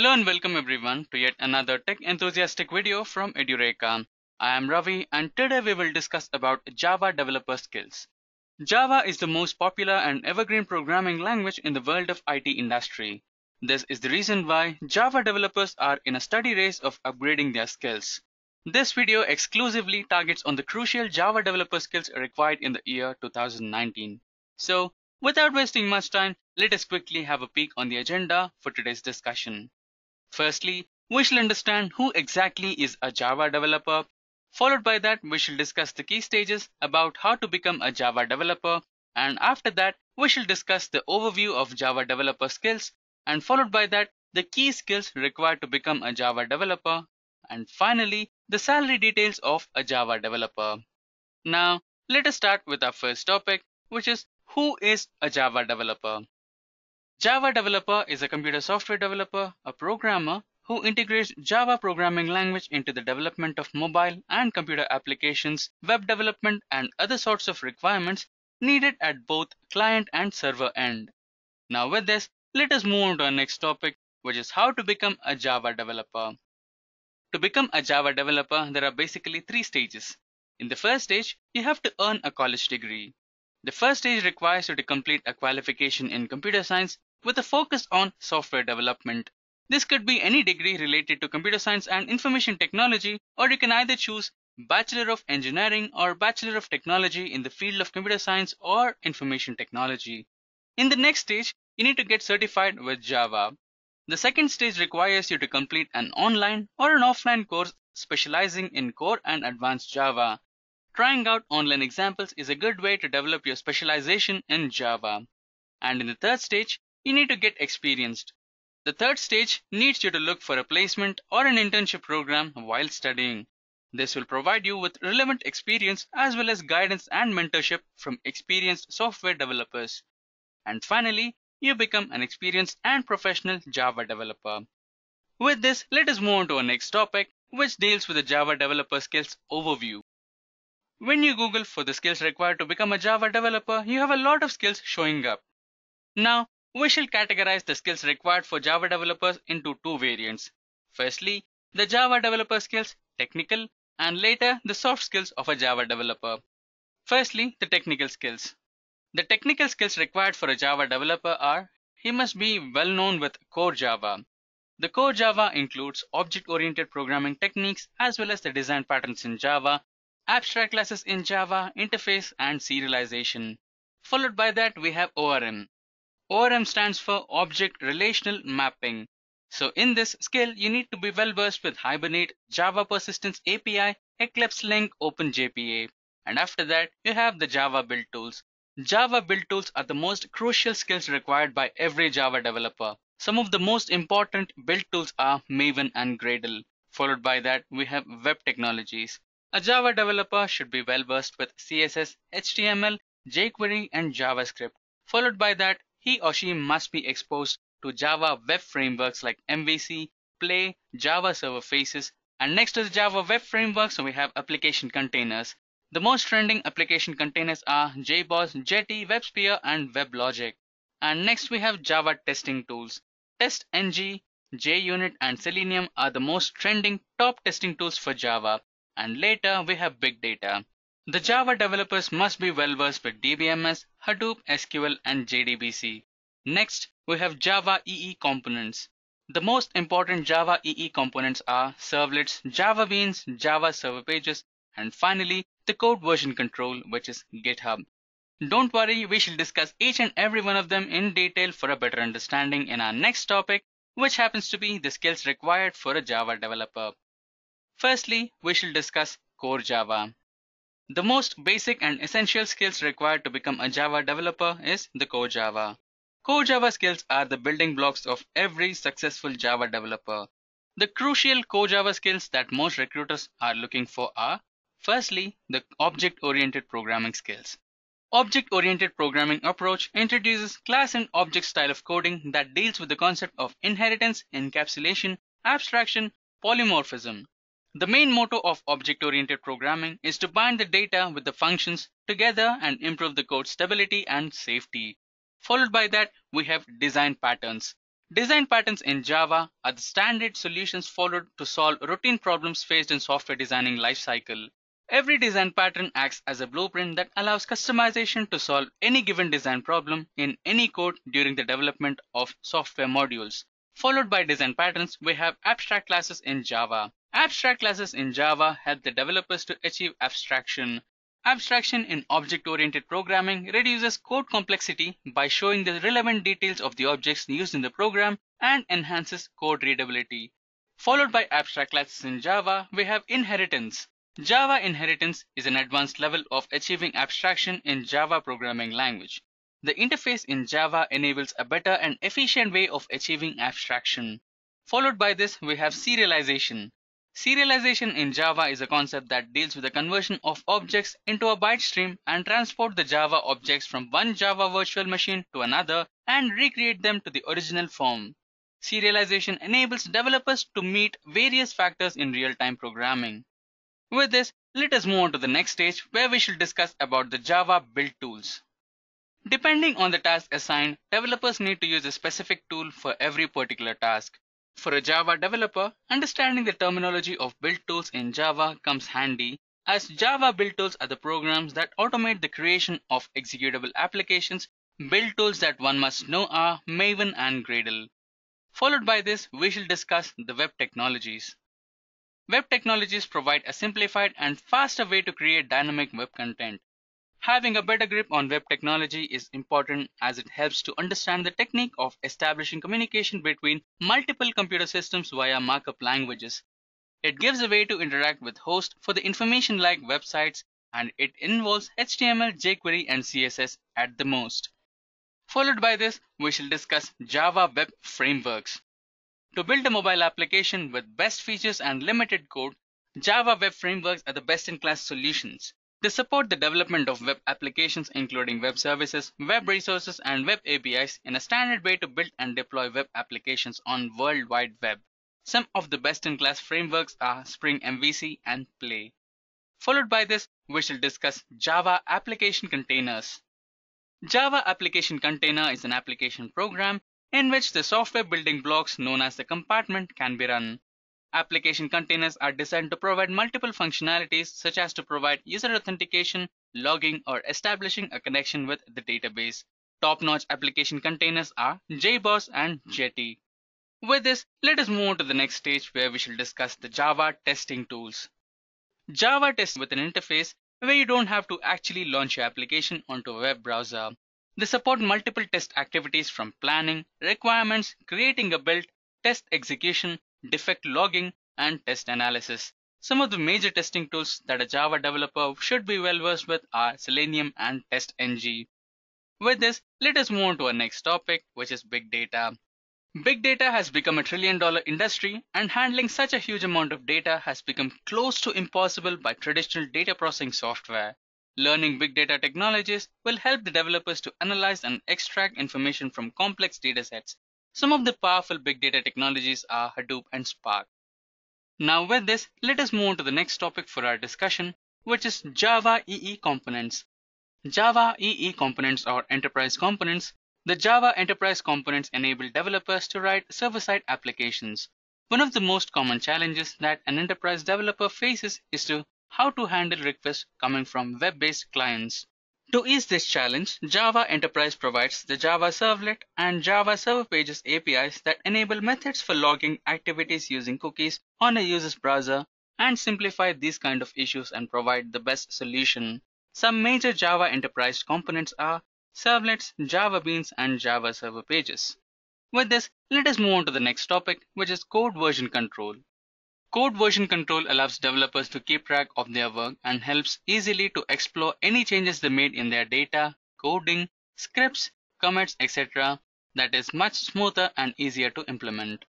Hello and welcome everyone to yet another tech enthusiastic video from Edureka. I am Ravi and today we will discuss about Java developer skills. Java is the most popular and evergreen programming language in the world of IT industry. This is the reason why Java developers are in a steady race of upgrading their skills. This video exclusively targets on the crucial Java developer skills required in the year 2019. So, without wasting much time, let us quickly have a peek on the agenda for today's discussion. Firstly, we shall understand who exactly is a Java developer. Followed by that, we shall discuss the key stages about how to become a Java developer. And after that, we shall discuss the overview of Java developer skills. And followed by that, the key skills required to become a Java developer. And finally, the salary details of a Java developer. Now, let us start with our first topic, which is who is a Java developer? Java developer is a computer software developer, a programmer who integrates Java programming language into the development of mobile and computer applications, web development, and other sorts of requirements needed at both client and server end. Now with this, let us move on to our next topic, which is how to become a Java developer. To become a Java developer, there are basically three stages. In the first stage, you have to earn a college degree. The first stage requires you to complete a qualification in computer science with a focus on software development. This could be any degree related to computer science and information technology, or you can either choose Bachelor of Engineering or Bachelor of Technology in the field of computer science or information technology. In the next stage, you need to get certified with Java. The second stage requires you to complete an online or an offline course specializing in core and advanced Java. Trying out online examples is a good way to develop your specialization in Java. And in the third stage, you need to get experienced. The third stage needs you to look for a placement or an internship program while studying. This will provide you with relevant experience as well as guidance and mentorship from experienced software developers. And finally, you become an experienced and professional Java developer. With this, let us move on to our next topic, which deals with the Java developer skills overview. When you Google for the skills required to become a Java developer, you have a lot of skills showing up. Now, we shall categorize the skills required for Java developers into two variants. Firstly, the Java developer skills, technical, and later the soft skills of a Java developer. Firstly, the technical skills. The technical skills required for a Java developer are he must be well known with core Java. The core Java includes object-oriented programming techniques as well as the design patterns in Java, abstract classes in Java, interface, and serialization. Followed by that, we have ORM. ORM stands for Object Relational Mapping. So in this skill, you need to be well versed with Hibernate, Java Persistence API, Eclipse Link, OpenJPA. And after that, you have the Java build tools. Java build tools are the most crucial skills required by every Java developer. Some of the most important build tools are Maven and Gradle. Followed by that, we have web technologies. A Java developer should be well versed with CSS, HTML, jQuery, and JavaScript. Followed by that, he or she must be exposed to Java web frameworks like MVC, Play, Java Server Faces, and next to the Java web frameworks, we have application containers. The most trending application containers are JBoss, Jetty, WebSphere, and WebLogic. And next we have Java testing tools. TestNG, JUnit, and Selenium are the most trending top testing tools for Java. And later we have Big Data. The Java developers must be well versed with DBMS, Hadoop, SQL, and JDBC. Next, we have Java EE components. The most important Java EE components are servlets, Java Beans, Java Server Pages, and finally, the code version control, which is GitHub. Don't worry, we shall discuss each and every one of them in detail for a better understanding in our next topic, which happens to be the skills required for a Java developer. Firstly, we shall discuss core Java. The most basic and essential skills required to become a Java developer is the core Java. Core Java skills are the building blocks of every successful Java developer. The crucial core Java skills that most recruiters are looking for are firstly, the object-oriented programming skills. Object-oriented programming approach introduces class and object style of coding that deals with the concept of inheritance, encapsulation, abstraction, polymorphism, the main motto of object-oriented programming is to bind the data with the functions together and improve the code stability and safety. Followed by that, we have design patterns. Design patterns in Java are the standard solutions followed to solve routine problems faced in software designing lifecycle. Every design pattern acts as a blueprint that allows customization to solve any given design problem in any code during the development of software modules. Followed by design patterns, we have abstract classes in Java. Abstract classes in Java help the developers to achieve abstraction. Abstraction in object-oriented programming reduces code complexity by showing the relevant details of the objects used in the program and enhances code readability. Followed by abstract classes in Java, we have inheritance. Java inheritance is an advanced level of achieving abstraction in Java programming language. The interface in Java enables a better and efficient way of achieving abstraction. Followed by this, we have serialization. Serialization in Java is a concept that deals with the conversion of objects into a byte stream and transport the Java objects from one Java virtual machine to another and recreate them to the original form. Serialization enables developers to meet various factors in real-time programming. With this, let us move on to the next stage where we shall discuss about the Java build tools. Depending on the task assigned, developers need to use a specific tool for every particular task. For a Java developer, understanding the terminology of build tools in Java comes handy as Java build tools are the programs that automate the creation of executable applications. Build tools that one must know are Maven and Gradle. Followed by this, we shall discuss the web technologies. Web technologies provide a simplified and faster way to create dynamic web content. Having a better grip on web technology is important as it helps to understand the technique of establishing communication between multiple computer systems via markup languages. It gives a way to interact with hosts for the information like websites and it involves HTML, jQuery and CSS at the most. Followed by this, we shall discuss Java Web Frameworks. To build a mobile application with best features and limited code, Java Web Frameworks are the best-in-class solutions. They support the development of web applications including web services, web resources, and web APIs in a standard way to build and deploy web applications on World Wide Web. Some of the best-in-class frameworks are Spring MVC and Play. Followed by this, we shall discuss Java Application Containers. Java Application Container is an application program in which the software building blocks known as the compartment can be run. Application containers are designed to provide multiple functionalities such as to provide user authentication, logging, or establishing a connection with the database. Top-notch application containers are JBoss and Jetty. With this, let us move on to the next stage where we shall discuss the Java testing tools. Java tests with an interface where you don't have to actually launch your application onto a web browser. They support multiple test activities from planning, requirements, creating a build, test execution, defect logging, and test analysis. Some of the major testing tools that a Java developer should be well versed with are Selenium and TestNG. With this, let us move on to our next topic, which is big data. Big data has become a trillion dollar industry, and handling such a huge amount of data has become close to impossible by traditional data processing software. Learning big data technologies will help the developers to analyze and extract information from complex datasets some of the powerful big data technologies are Hadoop and Spark. Now with this, let us move on to the next topic for our discussion, which is Java EE components. Java EE components or enterprise components. The Java enterprise components enable developers to write server-side applications. One of the most common challenges that an enterprise developer faces is to how to handle requests coming from web-based clients. To ease this challenge, Java Enterprise provides the Java Servlet and Java Server Pages APIs that enable methods for logging activities using cookies on a user's browser and simplify these kind of issues and provide the best solution. Some major Java Enterprise components are Servlets, Java Beans, and Java Server Pages. With this, let us move on to the next topic, which is code version control. Code version control allows developers to keep track of their work and helps easily to explore any changes they made in their data, coding, scripts, commits, etc. that is much smoother and easier to implement.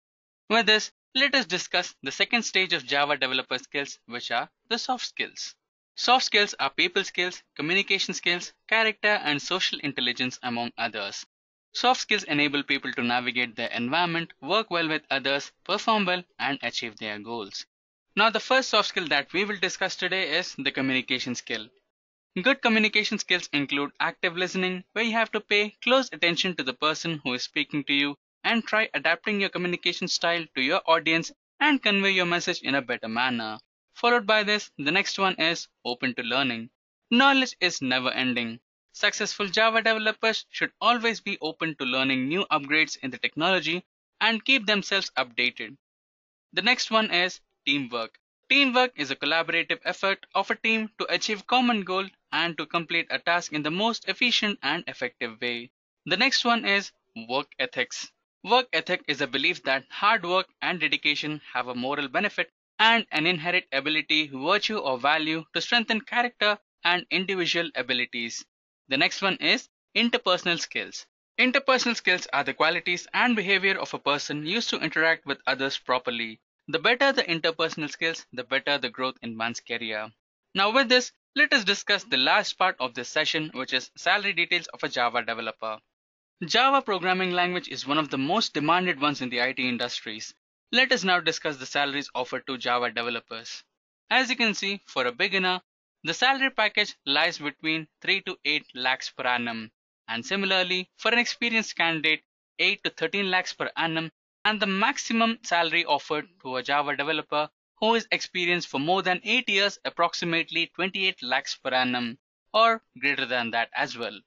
With this, let us discuss the second stage of Java developer skills which are the soft skills. Soft skills are people skills, communication skills, character and social intelligence among others. Soft skills enable people to navigate their environment, work well with others, perform well, and achieve their goals. Now, the first soft skill that we will discuss today is the communication skill. Good communication skills include active listening, where you have to pay close attention to the person who is speaking to you and try adapting your communication style to your audience and convey your message in a better manner. Followed by this, the next one is open to learning. Knowledge is never ending. Successful Java developers should always be open to learning new upgrades in the technology and keep themselves updated. The next one is teamwork. Teamwork is a collaborative effort of a team to achieve common goal and to complete a task in the most efficient and effective way. The next one is work ethics. Work ethic is a belief that hard work and dedication have a moral benefit and an inherent ability, virtue, or value to strengthen character and individual abilities. The next one is interpersonal skills. Interpersonal skills are the qualities and behavior of a person used to interact with others properly. The better the interpersonal skills, the better the growth in one's career. Now, with this, let us discuss the last part of this session, which is salary details of a Java developer. Java programming language is one of the most demanded ones in the IT industries. Let us now discuss the salaries offered to Java developers. As you can see, for a beginner, the salary package lies between 3 to 8 lakhs per annum. And similarly, for an experienced candidate, 8 to 13 lakhs per annum and the maximum salary offered to a Java developer who is experienced for more than 8 years approximately 28 lakhs per annum or greater than that as well.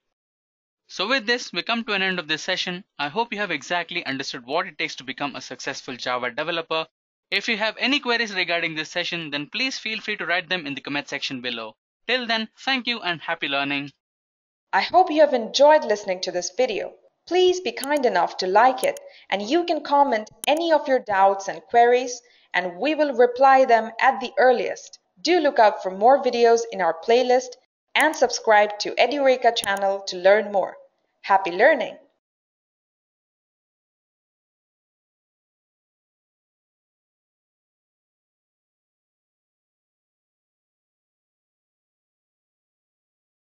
So with this, we come to an end of this session. I hope you have exactly understood what it takes to become a successful Java developer. If you have any queries regarding this session, then please feel free to write them in the comment section below. Till then, thank you and happy learning. I hope you have enjoyed listening to this video. Please be kind enough to like it and you can comment any of your doubts and queries and we will reply them at the earliest. Do look out for more videos in our playlist and subscribe to Edureka channel to learn more. Happy learning!